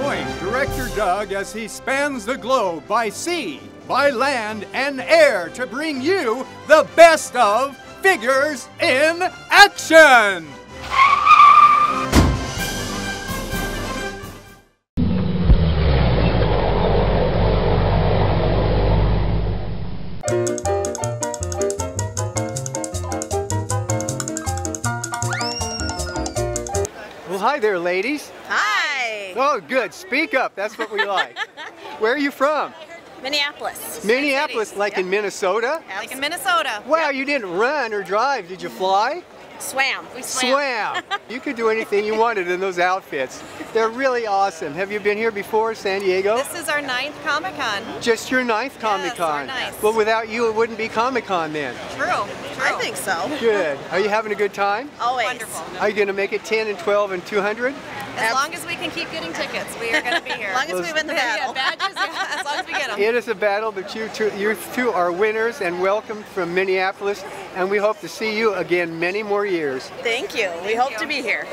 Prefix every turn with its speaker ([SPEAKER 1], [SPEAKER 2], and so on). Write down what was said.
[SPEAKER 1] Join Director Doug as he spans the globe by sea, by land, and air to bring you the best of Figures in Action! Well, hi there, ladies.
[SPEAKER 2] Hi.
[SPEAKER 1] Oh, good. Speak up. That's what we like. Where are you from?
[SPEAKER 2] Minneapolis.
[SPEAKER 1] Minneapolis, like in Minnesota?
[SPEAKER 2] Like in Minnesota.
[SPEAKER 1] Wow, you didn't run or drive. Did you fly?
[SPEAKER 2] Swam. We swam.
[SPEAKER 1] Swam. you could do anything you wanted in those outfits. They're really awesome. Have you been here before, San Diego?
[SPEAKER 2] This is our ninth Comic Con.
[SPEAKER 1] Just your ninth Comic Con.
[SPEAKER 2] our ninth.
[SPEAKER 1] Well, without you, it wouldn't be Comic Con then.
[SPEAKER 2] True. True.
[SPEAKER 3] I think so.
[SPEAKER 1] Good. Are you having a good time?
[SPEAKER 3] Always.
[SPEAKER 2] Wonderful.
[SPEAKER 1] Are you going to make it 10 and 12 and 200?
[SPEAKER 2] As long as we can keep getting tickets, we are going to be here.
[SPEAKER 3] As long as we win the
[SPEAKER 2] Yeah,
[SPEAKER 3] battle.
[SPEAKER 2] badges, yeah, as long as we get them.
[SPEAKER 1] It is a battle, but you two, you two are winners and welcome from Minneapolis, and we hope to see you again many more years.
[SPEAKER 3] Thank you. we hope
[SPEAKER 2] you.
[SPEAKER 3] to be here.